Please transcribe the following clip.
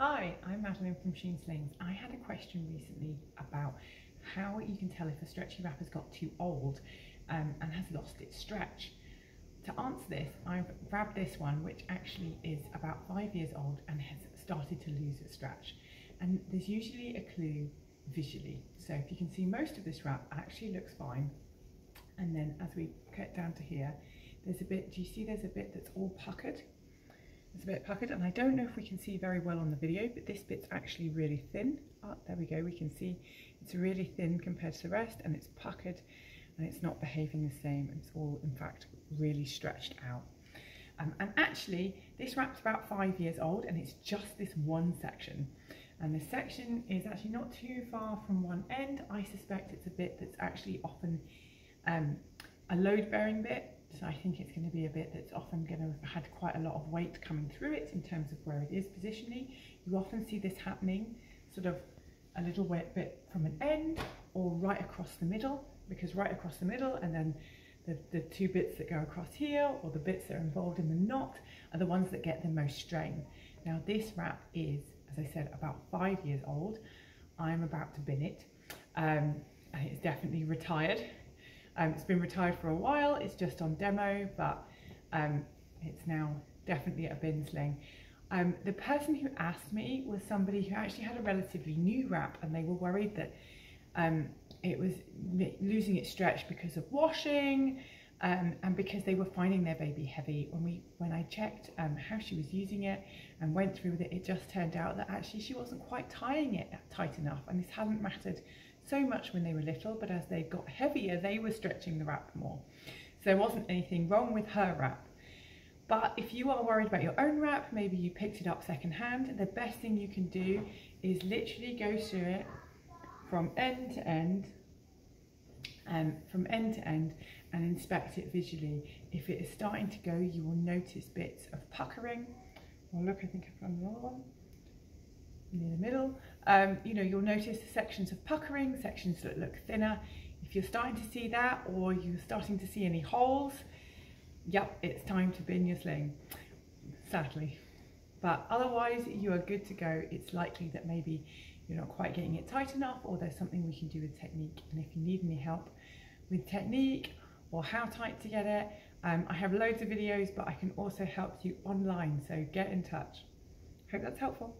Hi, I'm Madeline from Sheen Slings. I had a question recently about how you can tell if a stretchy wrap has got too old um, and has lost its stretch. To answer this, I've grabbed this one, which actually is about five years old and has started to lose its stretch. And there's usually a clue visually. So if you can see most of this wrap actually looks fine. And then as we get down to here, there's a bit, do you see there's a bit that's all puckered? It's a bit puckered and I don't know if we can see very well on the video, but this bit's actually really thin. Oh, there we go, we can see it's really thin compared to the rest and it's puckered and it's not behaving the same. It's all, in fact, really stretched out. Um, and actually, this wrap's about five years old and it's just this one section. And this section is actually not too far from one end. I suspect it's a bit that's actually often um, a load bearing bit so I think it's going to be a bit that's often going to have had quite a lot of weight coming through it in terms of where it is positionally. You often see this happening sort of a little bit from an end or right across the middle because right across the middle and then the, the two bits that go across here or the bits that are involved in the knot are the ones that get the most strain. Now this wrap is, as I said, about five years old. I'm about to bin it um, and it's definitely retired um, it's been retired for a while, it's just on demo, but um, it's now definitely a bin sling. Um, the person who asked me was somebody who actually had a relatively new wrap and they were worried that um, it was losing its stretch because of washing um, and because they were finding their baby heavy. When we, when I checked um, how she was using it and went through with it, it just turned out that actually she wasn't quite tying it tight enough and this hadn't mattered so much when they were little, but as they got heavier, they were stretching the wrap more. So there wasn't anything wrong with her wrap. But if you are worried about your own wrap, maybe you picked it up secondhand, the best thing you can do is literally go through it from end to end, um, from end to end, and inspect it visually. If it is starting to go, you will notice bits of puckering. Well, look, I think I've found another one near the middle. Um, you know, you'll notice sections of puckering, sections that look thinner. If you're starting to see that or you're starting to see any holes, yep, it's time to bin your sling, sadly. But otherwise, you are good to go. It's likely that maybe you're not quite getting it tight enough or there's something we can do with technique. And if you need any help with technique or how tight to get it, um, I have loads of videos, but I can also help you online. So get in touch. Hope that's helpful.